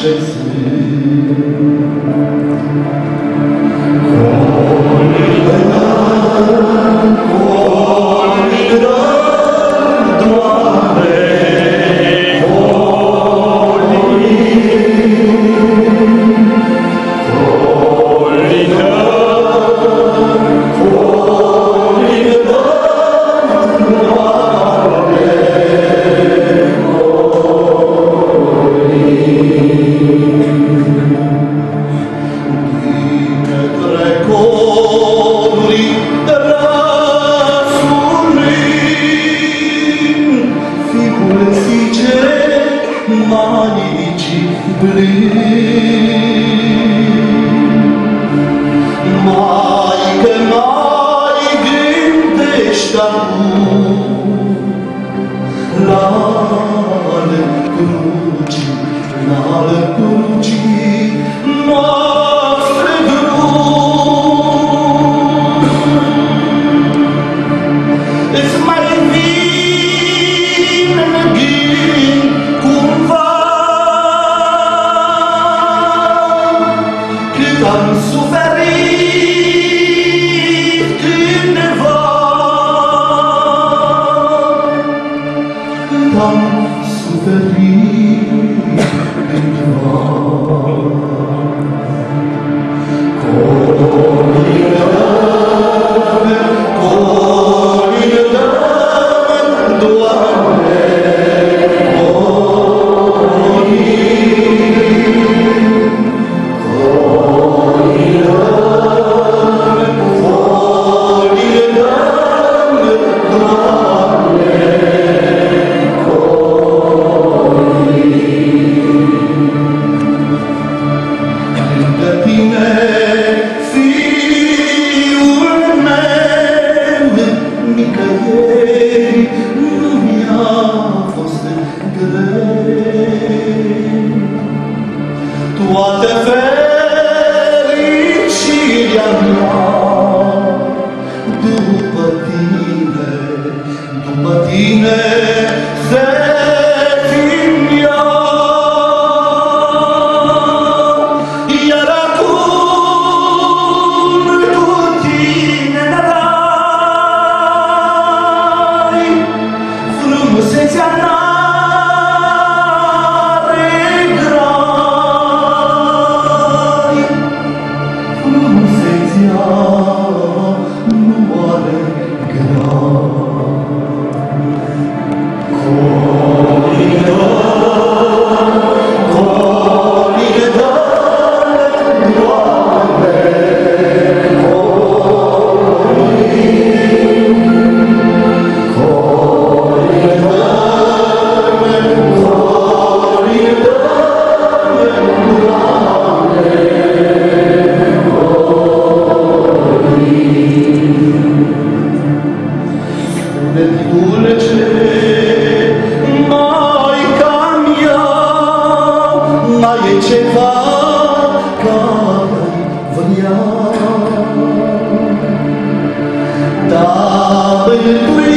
Слышать humanity blue. Mai că n-ai gândește acum comme souffert. tine, după tine người trên vai ta bên quý